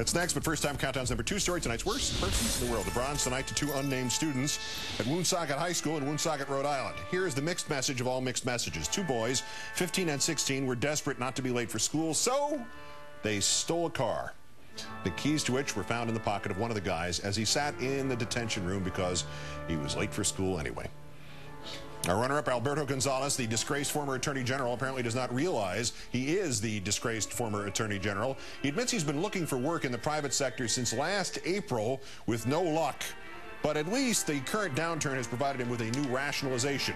That's next, but first time countdown's number two story. Tonight's worst persons in the world. The bronze tonight to two unnamed students at Woonsocket High School in Woonsocket, Rhode Island. Here is the mixed message of all mixed messages. Two boys, 15 and 16, were desperate not to be late for school, so they stole a car. The keys to which were found in the pocket of one of the guys as he sat in the detention room because he was late for school anyway. Our runner-up, Alberto Gonzales, the disgraced former Attorney General, apparently does not realize he is the disgraced former Attorney General. He admits he's been looking for work in the private sector since last April with no luck. But at least the current downturn has provided him with a new rationalization.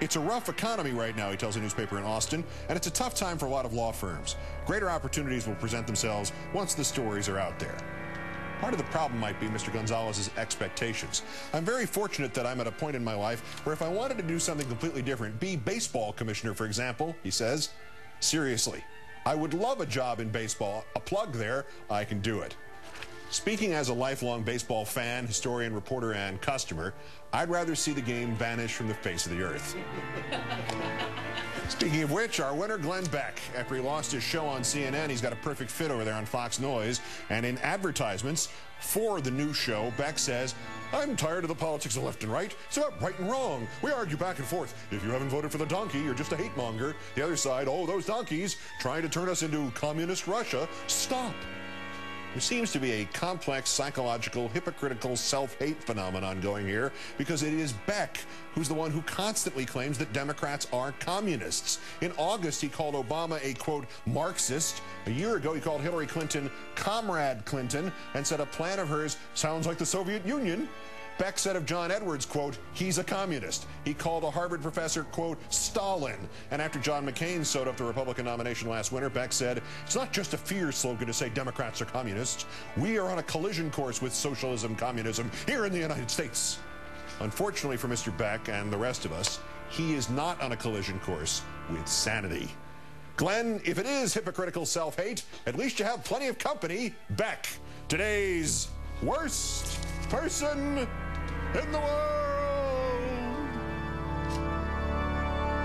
It's a rough economy right now, he tells a newspaper in Austin, and it's a tough time for a lot of law firms. Greater opportunities will present themselves once the stories are out there. Part of the problem might be Mr. Gonzales's expectations. I'm very fortunate that I'm at a point in my life where if I wanted to do something completely different, be baseball commissioner, for example, he says, seriously, I would love a job in baseball. A plug there, I can do it. Speaking as a lifelong baseball fan, historian, reporter, and customer, I'd rather see the game vanish from the face of the earth. Speaking of which, our winner, Glenn Beck, after he lost his show on CNN, he's got a perfect fit over there on Fox Noise. And in advertisements for the new show, Beck says, I'm tired of the politics of left and right. It's about right and wrong. We argue back and forth. If you haven't voted for the donkey, you're just a hate monger. The other side, oh, those donkeys trying to turn us into communist Russia. Stop. There seems to be a complex psychological, hypocritical self-hate phenomenon going here because it is Beck who's the one who constantly claims that Democrats are communists. In August, he called Obama a, quote, Marxist. A year ago, he called Hillary Clinton Comrade Clinton and said a plan of hers sounds like the Soviet Union. Beck said of John Edwards, quote, he's a communist. He called a Harvard professor, quote, Stalin. And after John McCain sewed up the Republican nomination last winter, Beck said, it's not just a fear slogan to say Democrats are communists. We are on a collision course with socialism, communism here in the United States. Unfortunately for Mr. Beck and the rest of us, he is not on a collision course with sanity. Glenn, if it is hypocritical self-hate, at least you have plenty of company. Beck, today's worst person in the world.